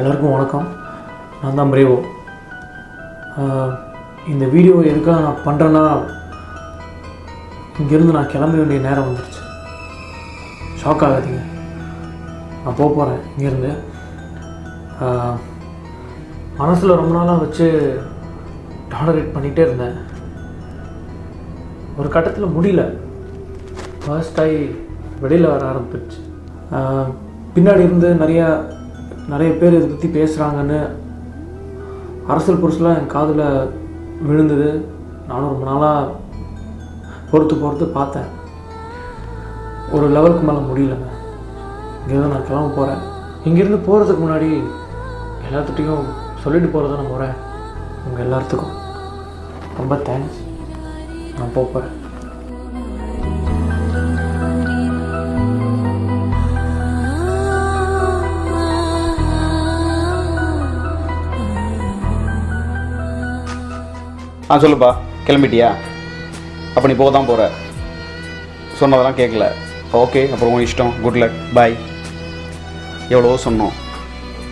எல்லோருக்கும் வணக்கம். நான் தான் பிரேவோ. இந்த வீடியோ எதுக்காக நான் பண்ணுறேன்னா இங்கேருந்து நான் கிளம்ப வேண்டிய நேரம் வந்துருச்சு. ஷாக் ஆகாதீங்க. நான் போக போகிறேன் இங்கேருந்து. மனசில் ரொம்ப நாளாக வச்சு டாலரேட் பண்ணிகிட்டே இருந்தேன். ஒரு கட்டத்தில் முடியல. ஃபர்ஸ்ட் ஆகி வெளியில் வர ஆரம்பிச்சு பின்னாடி இருந்து நிறையா நிறைய பேர் இதை பற்றி பேசுகிறாங்கன்னு அரசியல் புருஷெலாம் என் காதில் விழுந்தது. நானும் ரொம்ப நாளாக பொறுத்து பொறுத்து பார்த்தேன். ஒரு லெவலுக்கு மேலே முடியலங்க. இங்கேருந்து நான் கிளம்ப போகிறேன் இங்கேருந்து போகிறதுக்கு முன்னாடி எல்லாத்துட்டையும் சொல்லிட்டு போகிறத நான் போகிறேன் உங்கள் எல்லாத்துக்கும் ரொம்ப தேங்க்ஸ் நான் போகிறேன் ஆ சொல்லுப்பா. கிளம்பிட்டியா? அப்போ நீ போக தான் போகிற சொன்னதெல்லாம் கேட்கல ஓகே அப்புறம் உன் இஷ்டம். குட் லக் பாய் எவ்வளவோ சொன்னோம்.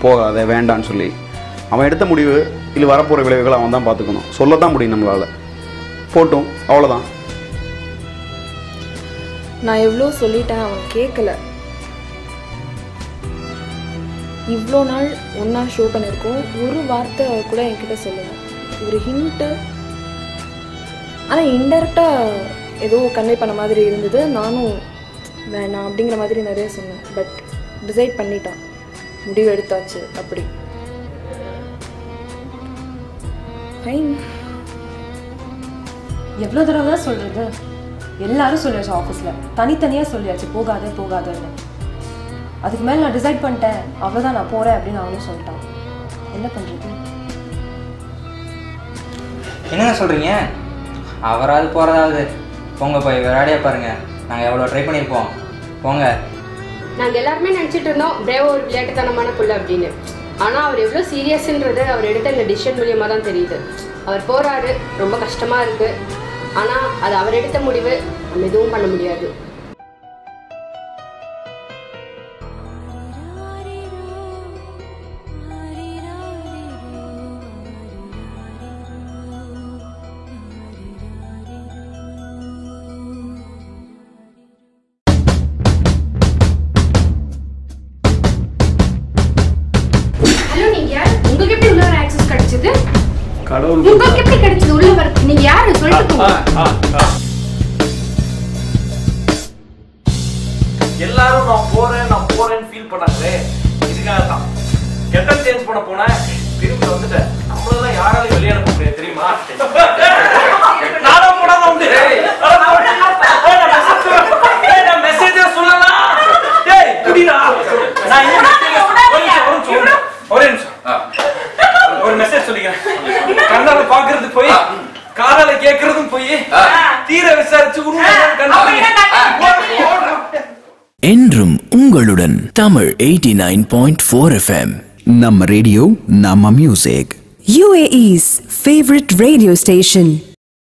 போகாத வேண்டான்னு சொல்லி. அவன் எடுத்த முடிவு இல்லை வரப்போகிற விளைவுகளை அவன் தான் பார்த்துக்கணும். சொல்ல தான் முடியும் நம்மளால். போட்டும். அவ்வளோதான் நான் எவ்வளோ சொல்லிட்டேன் அவன் கேட்கல இவ்வளோ நாள் ஒன்றா ஷோ பண்ணியிருக்கோம். ஒரு வார்த்தை கூட என்கிட்ட சொல்லுங்க ஒரு ஹிண்ட்டு ஆனால் இன்டெரக்டாக ஏதோ கன்வே பண்ண மாதிரி இருந்தது. நானும் வேணாம் அப்படிங்கிற மாதிரி நிறைய சொன்னேன். பட் டிசைட் பண்ணிட்டான். முடிவு எடுத்தாச்சு அப்படி. ஃபைன் எவ்வளோ தடவை தான் சொல்கிறது எல்லாரும் சொல்லியாச்சு ஆஃபீஸில் தனித்தனியாக சொல்லியாச்சு. போகாத போகாதன்னு. அதுக்கு மேலே நான் டிசைட் பண்ணிட்டேன். அவ்வளோதான் நான் போகிறேன் அப்படின்னு அவனும் சொல்லிட்டான். என்ன பண்ணுறது என்னங்க சொல்கிறீங்க அவராது போகிறதாவது போங்க போய் விளையாடியா பாருங்க. நாங்கள் எவ்வளோ ட்ரை பண்ணியிருப்போம். போங்க. நாங்கள் எல்லாருமே நினச்சிட்டு இருந்தோம் பிரேவோ ஒரு விளையாட்டுத்தனமான புள்ள அப்படின்னு. ஆனால் அவர் எவ்வளோ சீரியஸ்ன்றது அவர் எடுத்த இந்த டிசிஷன் மூலியமாக தான் தெரியுது. அவர் போகிறாரு ரொம்ப கஷ்டமாக இருக்குது ஆனால் அது அவர் எடுத்த முடிவு நம்ம எதுவும் பண்ண முடியாது. கடவுள் உங்களுக்கு எப்படி கிடைச்சது உள்ள வர நீங்க யாரு சொல்லிட்டு எல்லாரும் நான் போறேன் நான் போறேன்னு ஃபீல் பண்ணாங்களே. இதுக்காக தான் கெட்ட சேஞ்ச் பண்ண போனேன் திரும்பி வந்துட்டேன். என்றும் உங்களுடன் தமிழ் 89.4 பாயிண்ட் ஃபோர் எஃப்எம் நம்ம ரேடியோ நம்ம music UAE's favorite radio station.